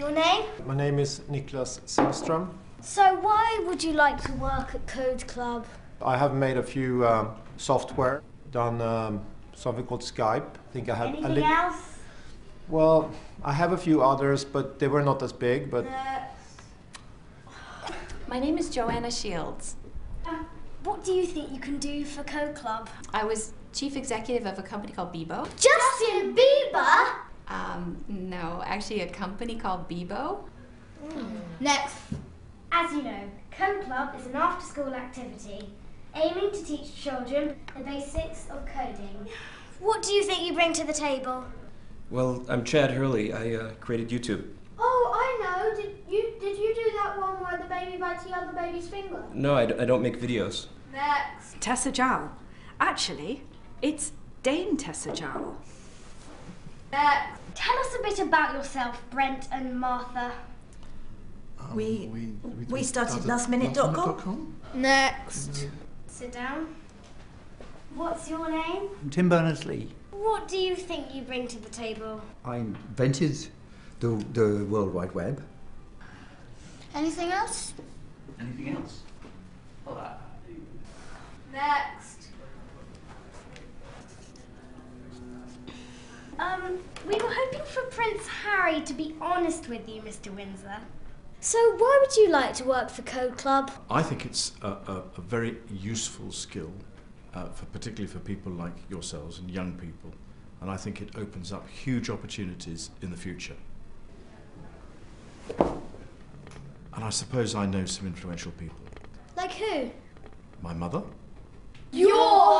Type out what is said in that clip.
Your name? My name is Niklas Zennström. So why would you like to work at Code Club? I have made a few um, software, done um, something called Skype. I think I have Anything li- else? Well, I have a few others, but they were not as big. But My name is Joanna Shields. Uh, what do you think you can do for Code Club? I was chief executive of a company called Bebo. Justin Bieber? Um, no, actually a company called Bebo. Next. As you know, Code Club is an after school activity aiming to teach children the basics of coding. What do you think you bring to the table? Well, I'm Chad Hurley. I uh, created YouTube. Oh, I know. Did you did you do that one where the baby bites the other baby's finger? No, I, d- I don't make videos. Next. Tessa Jowell. Actually, it's Dame Tessa Jowell. Next. Tell us a bit about yourself, Brent and Martha. We, we started lastminute.com. Next. Sit down. What's your name? Tim Berners-Lee. What do you think you bring to the table? I invented the, the World Wide Web. Anything else? Anything else? Uh, Next. Um, we were hoping for Prince Harry to be honest with you, Mr. Windsor. So, why would you like to work for Code Club? I think it's a, a, a very useful skill, uh, for particularly for people like yourselves and young people, and I think it opens up huge opportunities in the future. And I suppose I know some influential people. Like who? My mother, Your Highness!